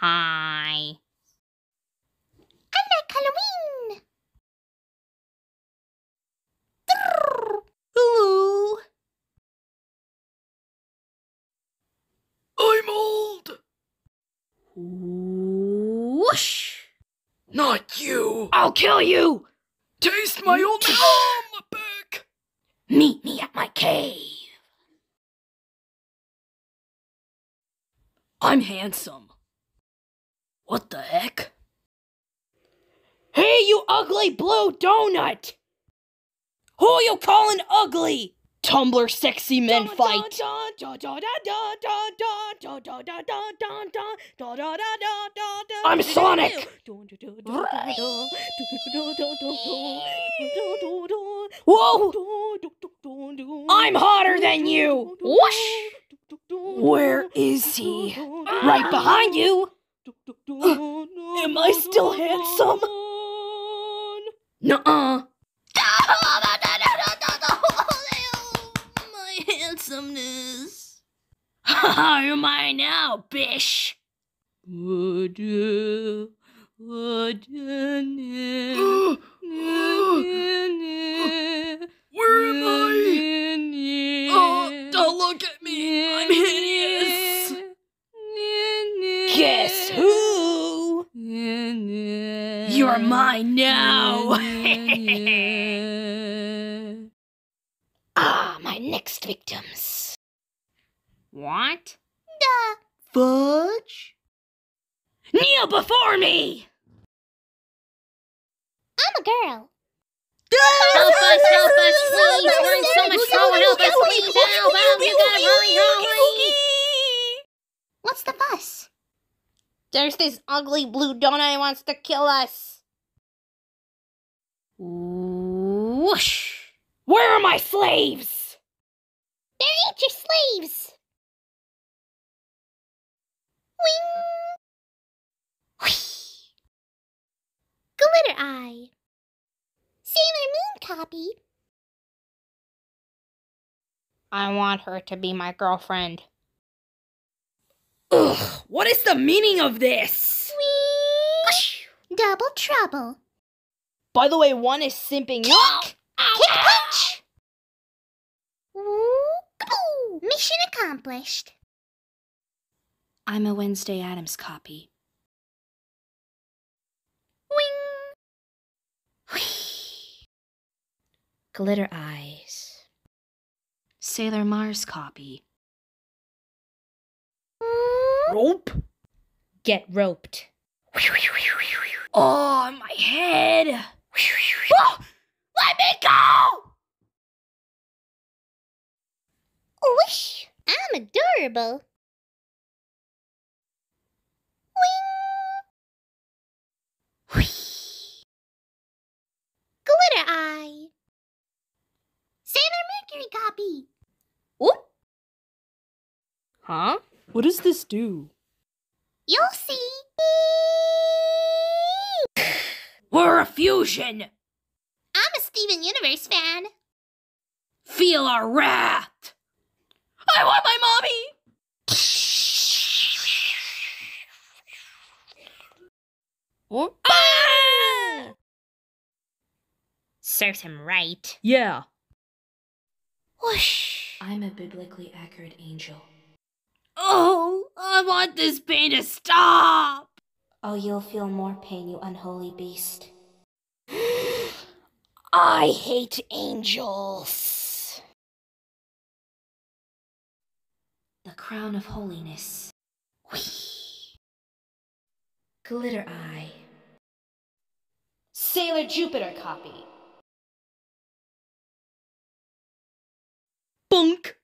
Hi. I like Halloween. Hello. I'm old. Whoosh! Not you. I'll kill you! Taste my old mom back. Meet me at my cave. I'm handsome. What the heck? Hey, you ugly blue donut! Who are you calling ugly? Tumblr sexy men fight. I'm Sonic! Whoa! I'm hotter than you! Whoosh! Where is he? Right behind you! Am I still handsome? Nuh-uh. My handsomeness. You're mine now, bish! Would you? Would Uh, You're mine now! ah, my next victims. What? The Fudge? Kneel before me! I'm a girl. Help us, help us, please! We're in so much trouble, help us, please! Help, help, you gotta hurry, hurry! What's the fuss? There's this ugly blue donut who wants to kill us. Whoosh! Where are my slaves? They're ain't your slaves. Wing. Whee. Glitter Eye. Sailor Moon copy. I want her to be my girlfriend. Ugh, what is the meaning of this? Whee. Double trouble. By the way, one is simping. Yuck! Kick punch. Woo. Kaboo. Mission accomplished. I'm a Wednesday Addams copy. Wing. Whee! Glitter eyes. Sailor Mars copy. Rope? Get roped. Oh, my head! Oh, let me go! Whoosh. I'm adorable. Wing. Whee. Glitter Eye. Sailor Mercury copy. Whoop. Huh? What does this do? You'll see. We're a fusion! I'm a Steven Universe fan. Feel our wrath! I want my mommy! What? Ah! Serves him right. Yeah. Whoosh! I'm a biblically accurate angel. Oh, I want this pain to stop! Oh, you'll feel more pain, you unholy beast. I hate angels. The crown of holiness. Whee! Glitter Eye. Sailor Jupiter copy. Bunk.